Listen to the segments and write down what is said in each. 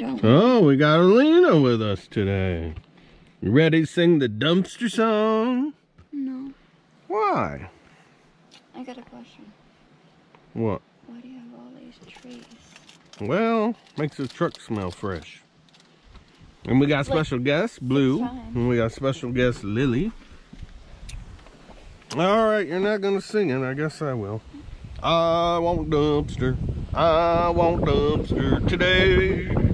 you. Oh, we got Alina with us today. You ready to sing the dumpster song? No. Why? I got a question. What? Why do you have all these trees? Well, makes the truck smell fresh. And we got Like, special guest, Blue. And we got special guest, Lily. All right, you're not going to sing it. I guess I will. I want dumpster. I want dumpster today.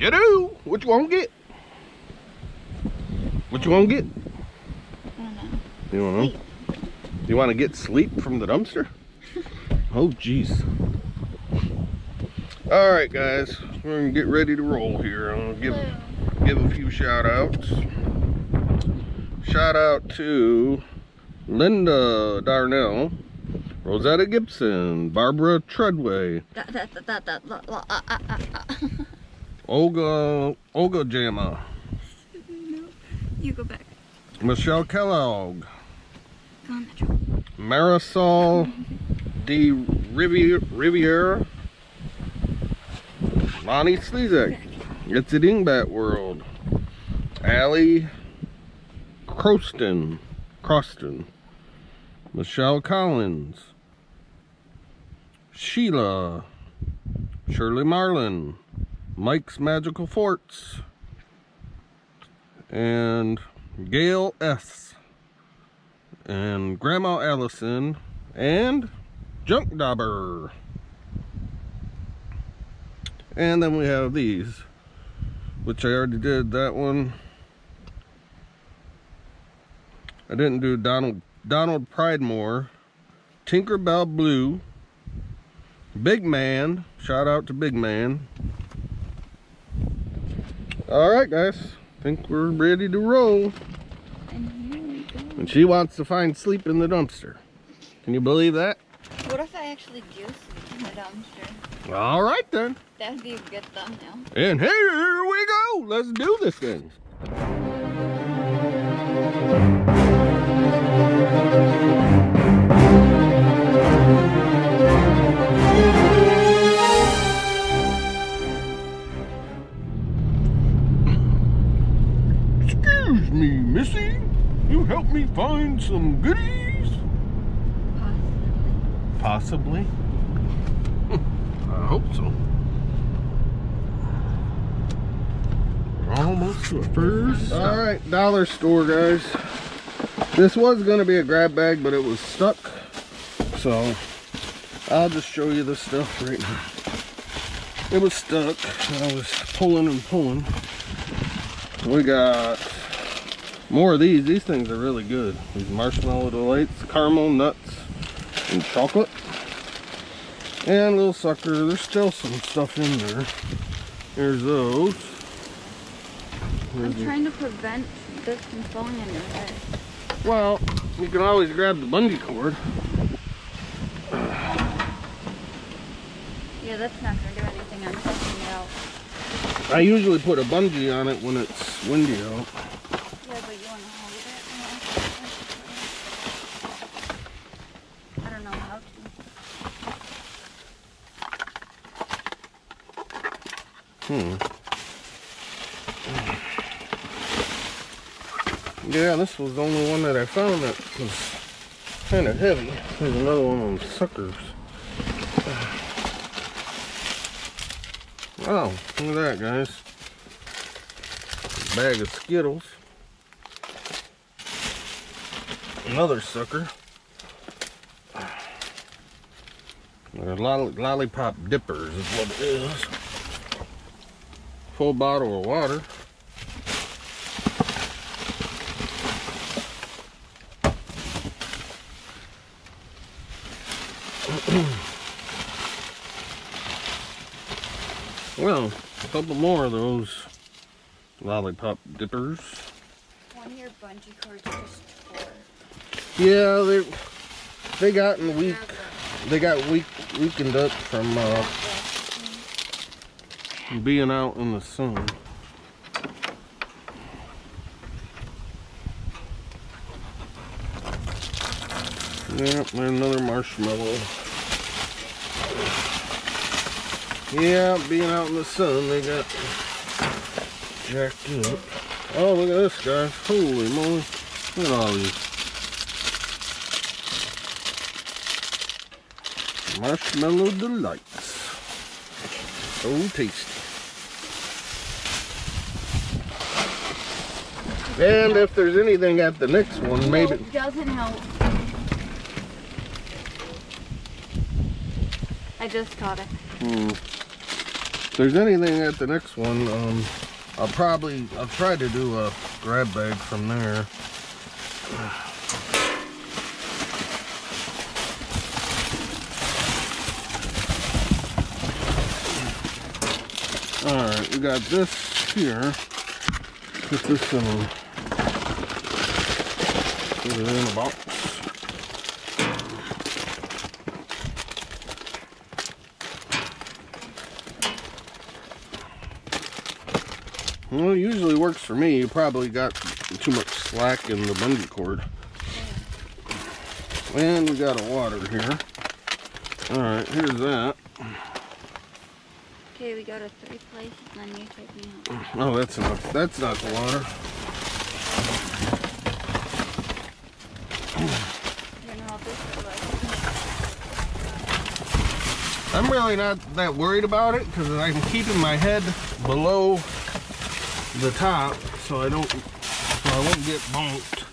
You do. What you want to get? What you want to get? I don't know. You want to? You want to get sleep from the dumpster? oh, jeez. All right, guys, we're gonna get ready to roll here. I'll give give a few shout outs. Shout out to Linda Darnell, Rosetta Gibson, Barbara Treadway, Olga Olga Jama, no. You go back. Michelle Kellogg, Go on, Metro. Marisol D. Riviera, Riviera Lonnie Slezak, It's a Dingbat World, Allie Croston, Croston, Michelle Collins, Sheila, Shirley Marlin, Mike's Magical Forts, and Gail S and Grandma Allison and Junk Dauber. And then we have these, which I already did that one. I didn't do Donald Donald Pridemore, Tinkerbell Blue, Big Man. Shout out to Big Man. All right, guys. Think we're ready to roll. And here we go. And she wants to find sleep in the dumpster. Can you believe that? What if I actually do sleep in the dumpster? All right then. That would be a good thumbnail. And here we go. Let's do this thing. Help me find some goodies? Possibly. Possibly. I hope so. We're almost to a first. All right, dollar store, guys. This was gonna be a grab bag, but it was stuck. So I'll just show you this stuff right now. It was stuck. I was pulling and pulling. We got more of these. These things are really good. These marshmallow delights, caramel nuts, and chocolate. And little sucker, there's still some stuff in there. There's those. I'm There's trying to prevent this from falling on your head. well, you can always grab the bungee cord. Yeah, that's not going to do anything. I'm testing it out. I usually put a bungee on it when it's windy out. Yeah, but you want to hold it? Yeah. I don't know how to. Hmm. Yeah, this was the only one that I found that was kind of heavy. There's another one of those suckers. Wow, look at that, guys. Bag of Skittles. Another sucker. They're lolli- lollipop dippers is what it is. Full bottle of water. well, a couple more of those lollipop dippers. One of your bungee cords just tore. Yeah, they they gotten weak. They got weak weakened up from uh, being out in the sun. Yep, and another marshmallow. Yeah, being out in the sun, they got jacked up. Oh, look at this, guys. Holy moly. Look at all these. Marshmallow Delights. So tasty. And if there's anything at the next one, maybe... It doesn't help. I just caught it. Hmm. If there's anything at the next one, um, I'll probably, I'll try to do a grab bag from there. Alright, we got this here. Put this in, put it in a box. Well, it usually works for me. You probably got too much slack in the bungee cord. And we got a water here. Alright, here's that. Okay, we go to three places and then you take me home. Oh, that's enough. That's not the water. I don't know if this is like. I'm really not that worried about it because I'm keeping my head below the top so I don't, so I won't get bumped.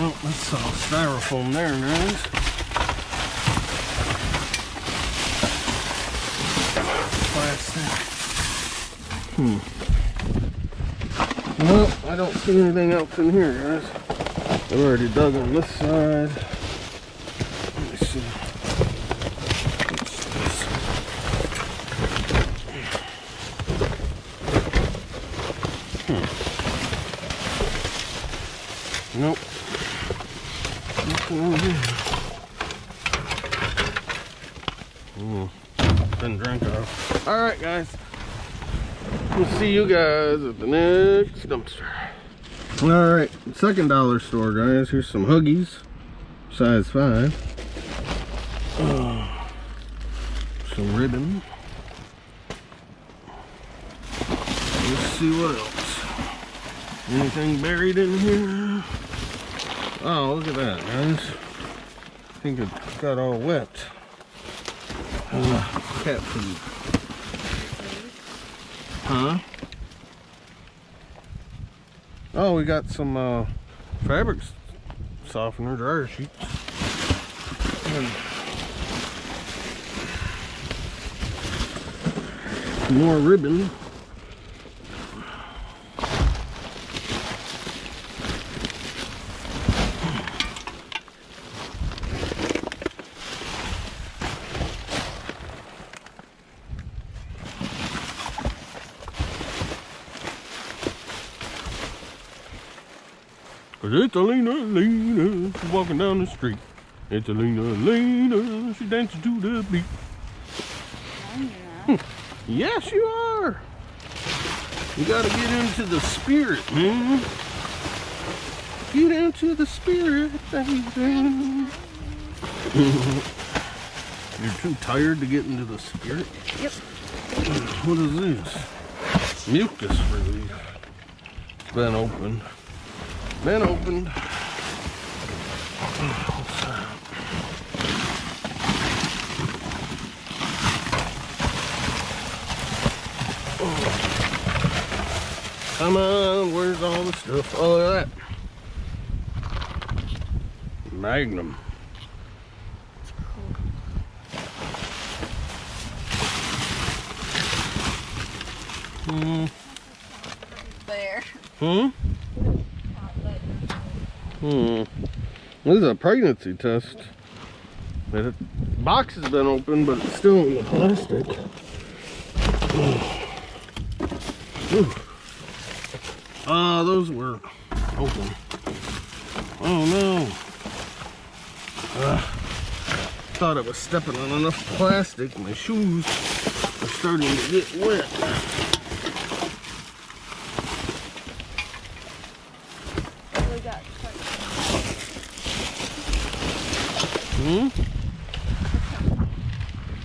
Well, that's all styrofoam there, guys. Hmm. Well, I don't see anything else in here, guys. I've already dug on this side. Let me see. Hmm. Nope. Nothing over here. Been drank off. Alright, guys. We'll see you guys at the next dumpster. All right, second dollar store, guys. Here's some Huggies, size five. Uh, some ribbon. Let's see what else. Anything buried in here? Oh, look at that, guys. I think it got all wet. Uh, cat food. Huh? Oh, we got some uh, fabric softener, dryer sheets. And more ribbon. Cause it's Alina, Alina, she's walking down the street. It's Alina, Alina, she dances to the beat. You're. Hmm. Yes, you are. You gotta get into the spirit, man. Get into the spirit, baby. You're too tired to get into the spirit? Yep. What is this? Mucus relief. It's been opened. Been opened. Come on, where's all the stuff? Oh, look at that. Magnum. Hmm. There. Hmm? Hmm. This is a pregnancy test. The box has been open, but it's still in the plastic. Ooh. Ah, those were open. Oh no. Uh, thought I was stepping on enough plastic. My shoes are starting to get wet. Hmm?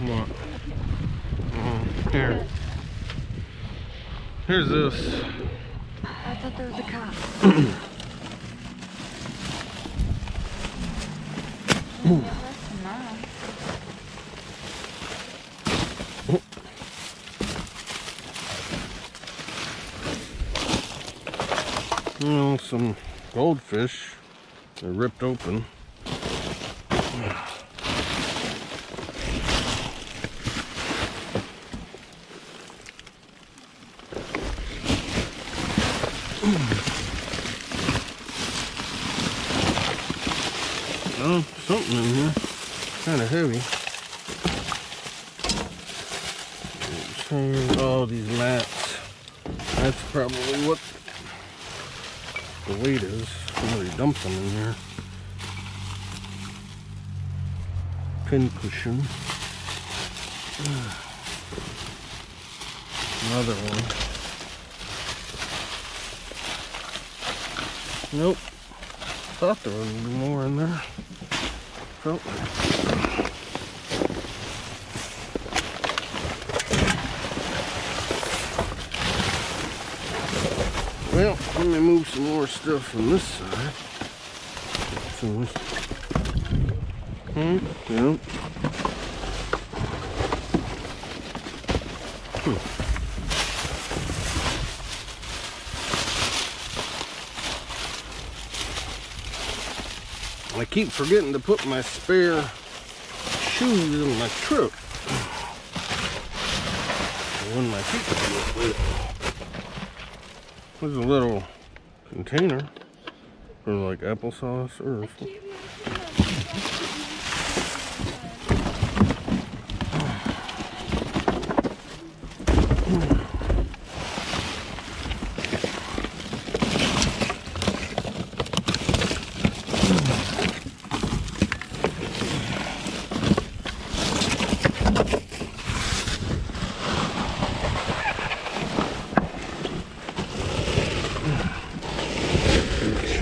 What? Oh, here. Here's this. I thought there was a cop. You know, some goldfish. They're ripped open. Oh, something in here. Kind of heavy. Oh, these mats. That's probably what the weight is. Somebody dumped them in here. Another one. Nope. Thought there be more in there. Like. Well, let me move some more stuff from this side. Hmm. Hmm. Hmm. I keep forgetting to put my spare shoes in my truck. My feet wet. There's a little container for like applesauce or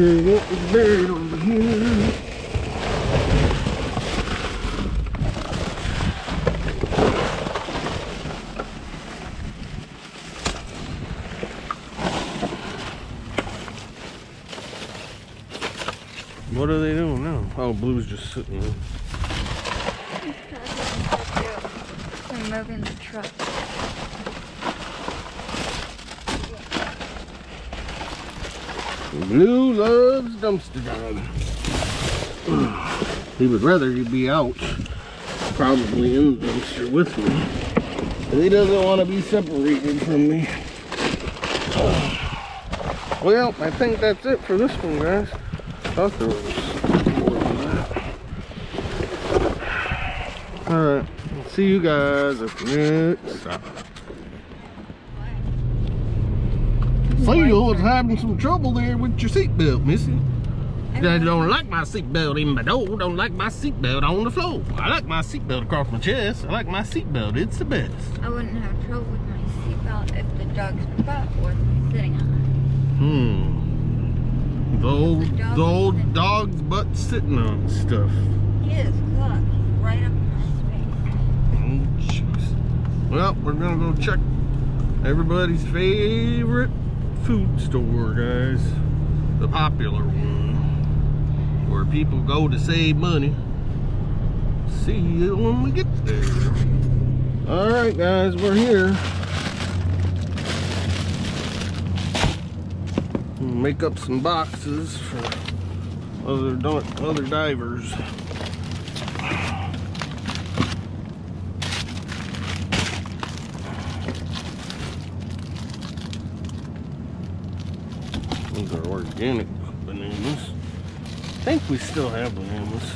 was buried over here. What are they doing now? Oh, Blue's just sitting there. We're moving the truck. Blue loves dumpster diving. Hmm. He would rather you be out, probably in the dumpster with me. But he doesn't want to be separated from me. Well, I think that's it for this one, guys. Thought there was more than that. Alright, see you guys at the next stop. You was having some trouble there with your seatbelt, missy. I don't like my seatbelt in my door. Don't like my seatbelt on the floor. I like my seatbelt across my chest. I like my seatbelt. It's the best. I wouldn't have trouble with my seatbelt if the dog's butt was sitting on Hmm. The old, The dog the old dog's butt sitting on stuff. it. He is clock. Right up in my space. Oh, jeez. Well, we're gonna go check everybody's favorite food store, guys. The popular one. Where people go to save money. See you when we get there. Alright, guys, we're here. Make up some boxes for other, other divers. Those are organic bananas. I think we still have bananas.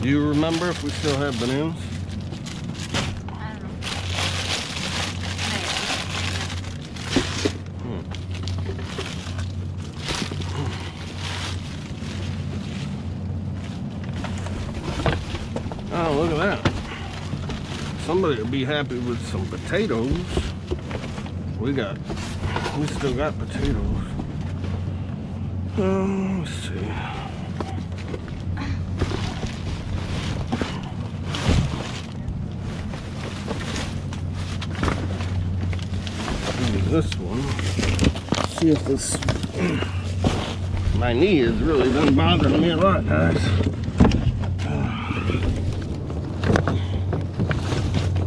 Do you remember if we still have bananas? Know. Oh, look at that. Somebody will be happy with some potatoes. We got we still got potatoes. Um, let's see. This one. See if this. My knee has really been bothering me a lot, guys.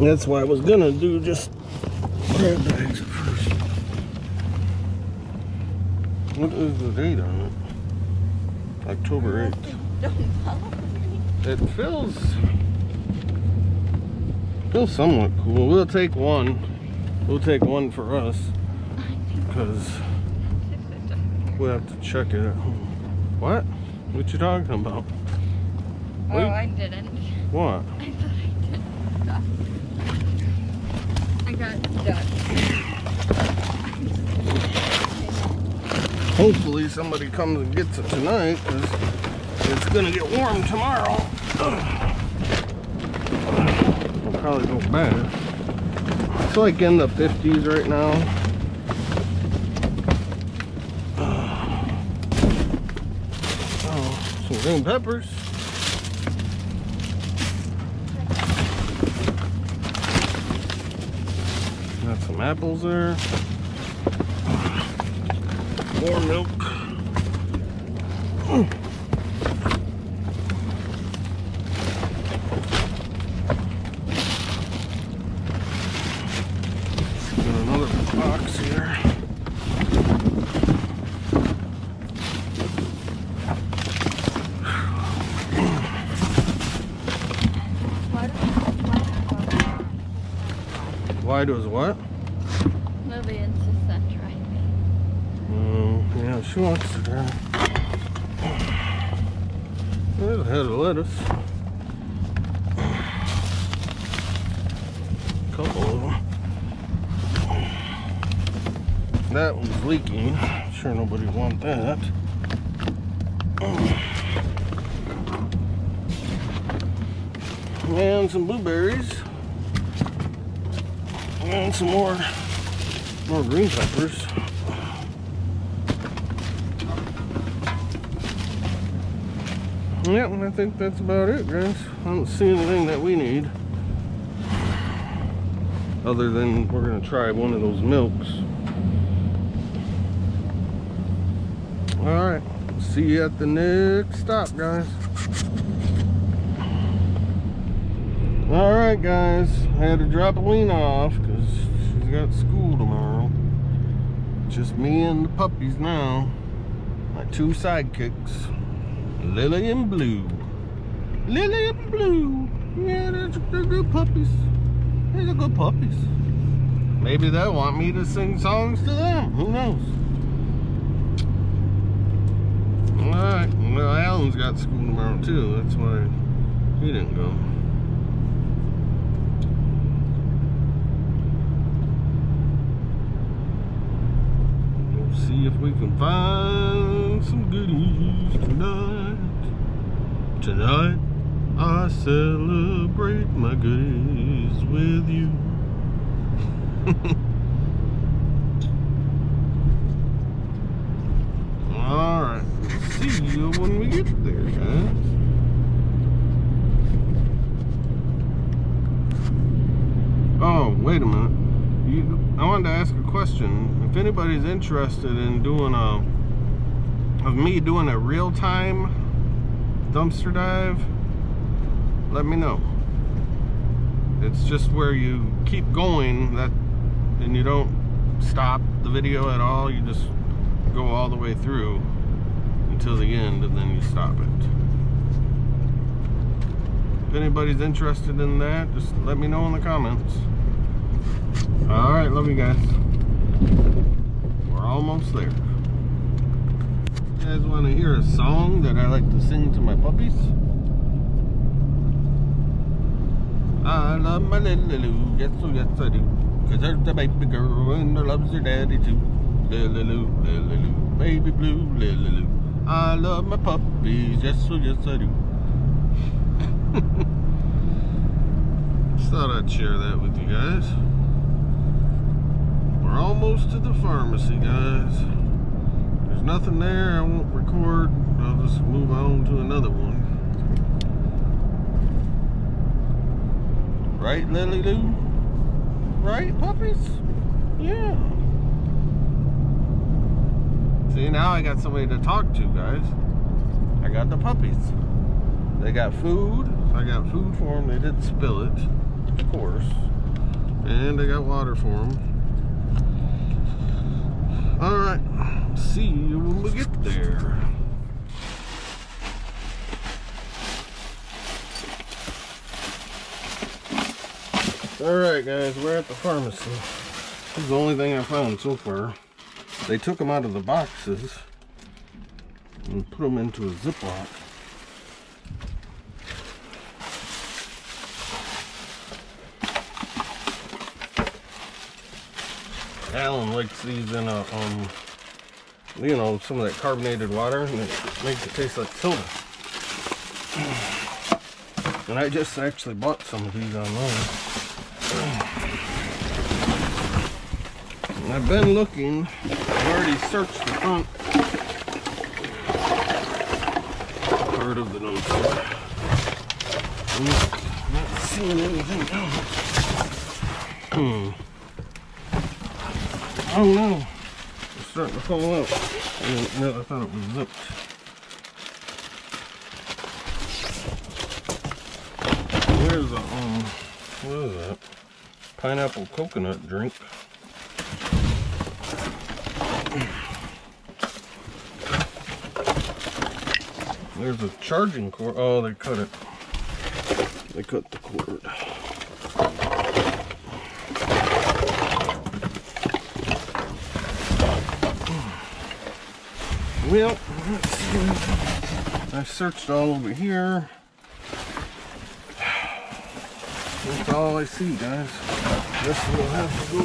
That's why I was gonna do just at first. What is the date on it? October 8th. Don't follow me. It feels feels somewhat cool. We'll take one. We'll take one for us because we'll have to check it at home. What? What you talking about? Oh, Wait. I didn't. What? I thought I did. I got duck. Hopefully somebody comes and gets it tonight because it's gonna get warm tomorrow. It'll probably go bad. It's like in the 50s right now. Oh, some green peppers. Got some apples there. More milk. Got another box here. Why does what? Lillian just said driving. To drive. There's a head of lettuce. Couple of them. That one's leaking. Sure nobody want that. And some blueberries. And some more more green peppers. Yeah, I think that's about it, guys. I don't see anything that we need. Other than we're gonna try one of those milks. Alright, see you at the next stop, guys. Alright, guys. I had to drop Alina off because she's got school tomorrow. Just me and the puppies now. My two sidekicks. Lily and Blue. Lily and Blue. Yeah, they're, they're good puppies. They're good puppies. Maybe they'll want me to sing songs to them. Who knows? Alright. Well, Allen's got school tomorrow too. That's why he didn't go. See if we can find some goodies tonight. Tonight, I celebrate my goodies with you. Alright, see you when we get there, guys. Oh, wait a minute. You, I wanted to ask a question. If anybody's interested in doing a, of me doing a real-time dumpster dive, let me know. It's just where you keep going that, and you don't stop the video at all. You just go all the way through until the end, and then you stop it. If anybody's interested in that, just let me know in the comments. All right, love you guys. We're almost there. Guys want to hear a song that I like to sing to my puppies? I love my little Lou, yes, oh yes I do. Cause there's the baby girl and her loves her daddy too. Lily Lou, Lily Lou, baby blue, Lily Lou. I love my puppies, yes, oh yes I do. Just thought I'd share that with you guys. We're almost to the pharmacy, guys. Nothing there. I won't record. I'll just move on to another one. Right, Lily Lou? Right, puppies? Yeah. See, now I got somebody to talk to, guys. I got the puppies. They got food. I got food for them. They didn't spill it, of course. And they got water for them. All right. See when we get there. All right, guys, we're at the pharmacy. This is the only thing I found so far. They took them out of the boxes and put them into a Ziploc. Allen likes these in a, um, you know, some of that carbonated water, and it makes it taste like soda. And I just actually bought some of these online. And I've been looking, I've already searched the front part of the dumpster. I'm not seeing anything. Hmm. Oh no, it's starting to fall out. I didn't I thought it was zipped. Where's the, um, what is that? Pineapple coconut drink. There's a charging cord. Oh, they cut it. They cut the cord. Well. I searched all over here. That's all I see, guys. Guess we'll have to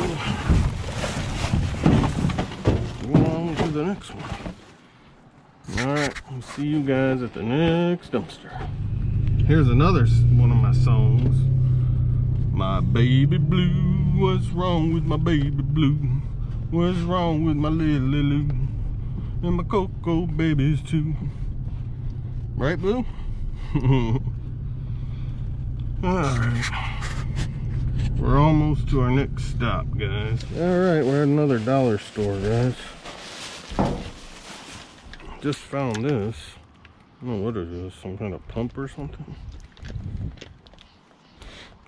go, on to the next one. Alright, we'll see you guys at the next dumpster. Here's another one of my songs. My baby blue, what's wrong with my baby blue? What's wrong with my little Lou? And my cocoa babies too. Right, Blue? Alright. We're almost to our next stop, guys. Alright, we're at another dollar store, guys. Just found this. I don't know what it is, some kind of pump or something.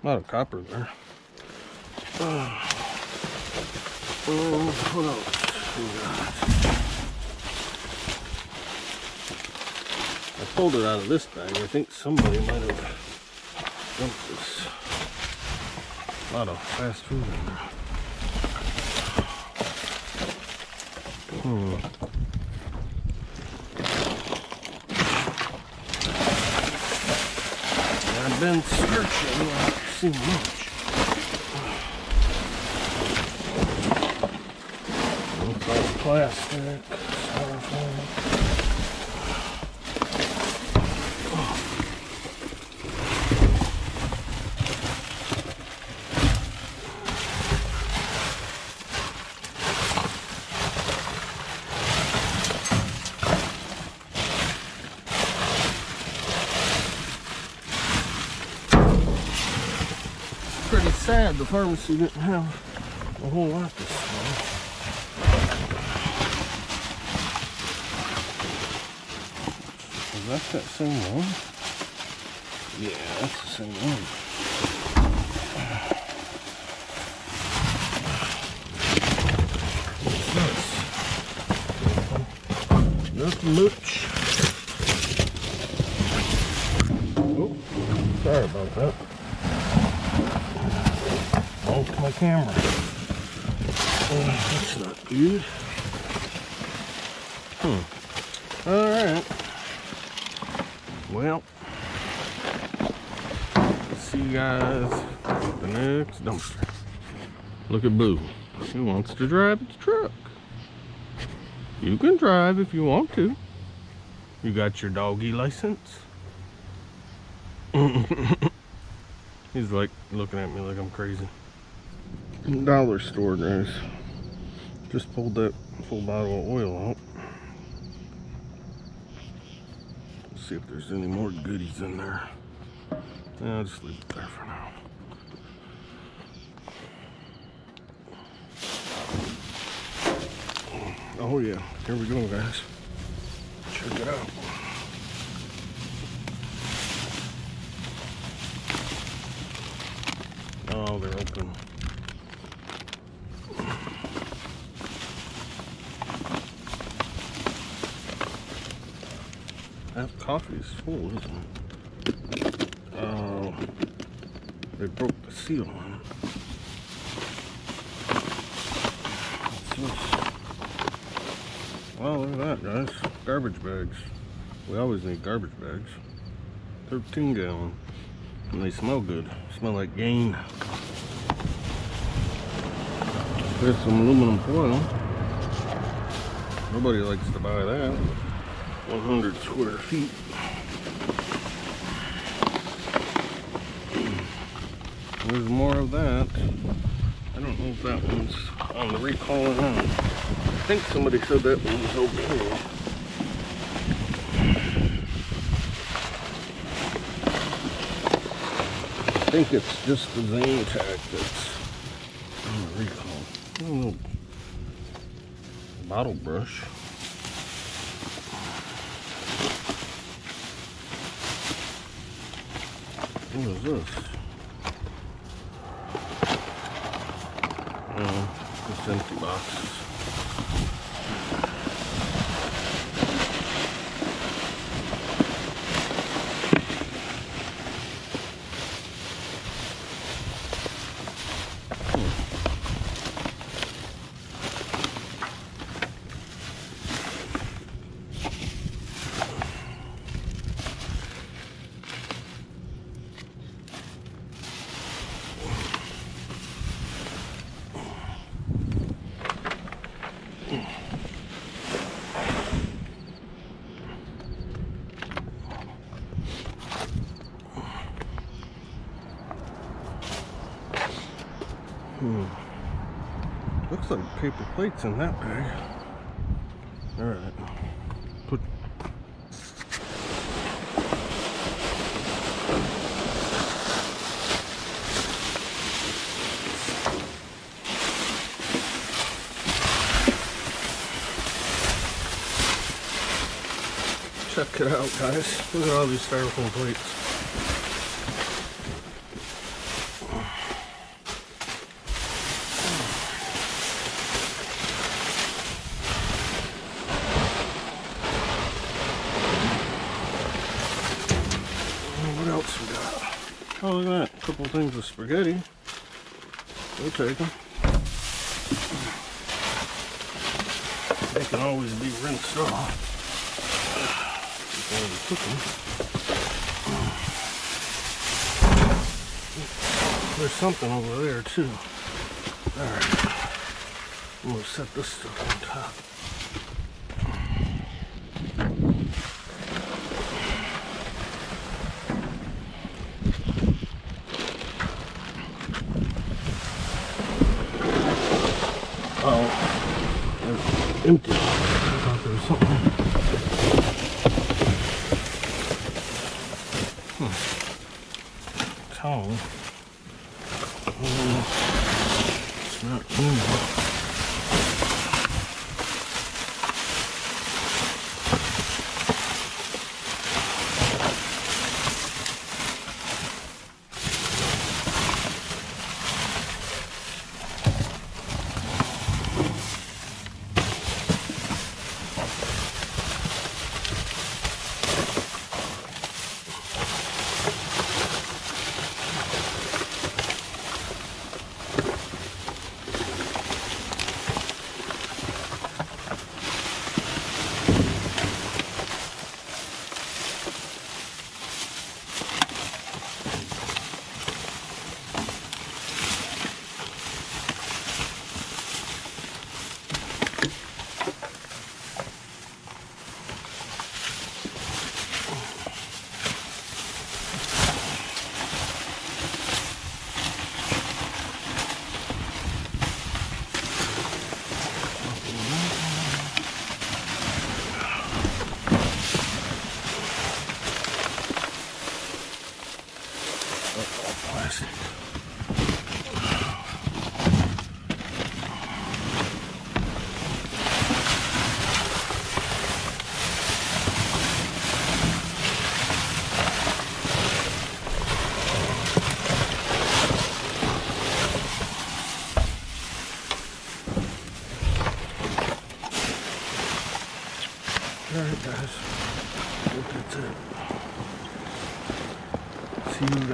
A lot of copper there. Oh, what else we got? Pulled it out of this bag. I think somebody might have dumped this. A lot of fast food in there. Hmm. I've been searching, I haven't seen much. Looks like plastic, styrofoam. The pharmacy didn't have a whole lot this time. Is that that same one? Yeah, that's the same one. What's this? Nothing much. Oh, sorry about that. Off my camera. Oh, that's not good. Hmm. Alright. Well. See you guys at the next dumpster. Look at Blue. He wants to drive his truck. You can drive if you want to. You got your doggy license? He's like looking at me like I'm crazy. Dollar store, guys. Just pulled that full bottle of oil out. see if there's any more goodies in there. Yeah, I'll just leave it there for now. Oh yeah, here we go guys. Check it out. Oh, they're open. That coffee is full, isn't it? Oh, they broke the seal on it. What's? Well, look at that, guys. Garbage bags. We always need garbage bags. 13 gallon. And they smell good. Smell like gain. There's some aluminum foil. Nobody likes to buy that. 100 square feet. There's more of that. I don't know if that one's on the recall or not. I think somebody said that one was okay. I think it's just the Zantac that's on the recall. Oh, A little bottle brush. What is this? Uh, oh, just empty boxes. Looks like paper plates in that bag. Alright. Put Check it out guys. Look at all these styrofoam plates. What else we got? Oh, look at that. A couple things of spaghetti. We'll take them. They can always be rinsed off. Before we cook them. There's something over there too. Alright. Gonna set this stuff on top. Oh, they're empty. I thought there was something. Hmm. Towel.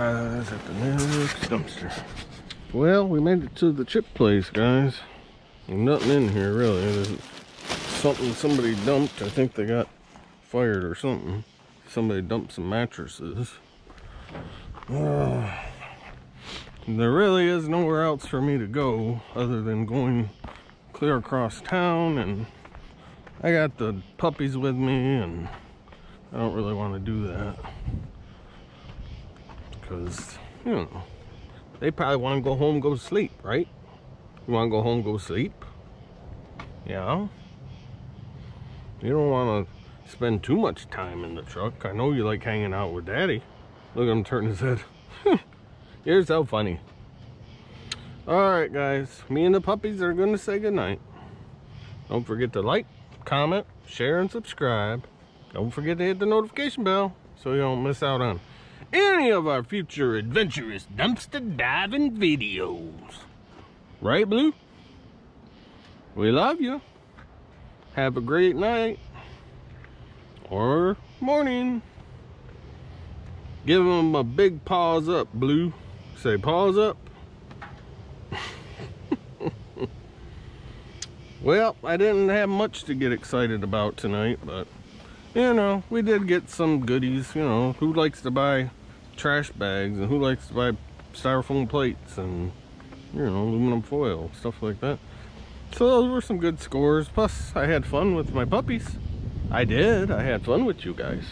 Guys at the next dumpster. Well, we made it to the chip place, guys. Nothing in here really. There's something somebody dumped. I think they got fired or something. Somebody dumped some mattresses. Uh, there really is nowhere else for me to go other than going clear across town and I got the puppies with me and I don't really want to do that because you know they probably want to go home go sleep right? You want to go home go sleep? Yeah. You don't want to spend too much time in the truck. I know you like hanging out with daddy. Look at him turn his head. Here's how funny. Alright guys, me and the puppies are going to say goodnight. Don't forget to like, comment, share, and subscribe. Don't forget to hit the notification bell so you don't miss out on any of our future adventurous dumpster diving videos. Right, Blue? We love you. Have a great night or morning. Give them a big paws up, Blue. Say paws up. well, I didn't have much to get excited about tonight, but you know, we did get some goodies, you know, who likes to buy trash bags and who likes to buy styrofoam plates and you know, aluminum foil, stuff like that. So those were some good scores. Plus, I had fun with my puppies. I did. I had fun with you guys.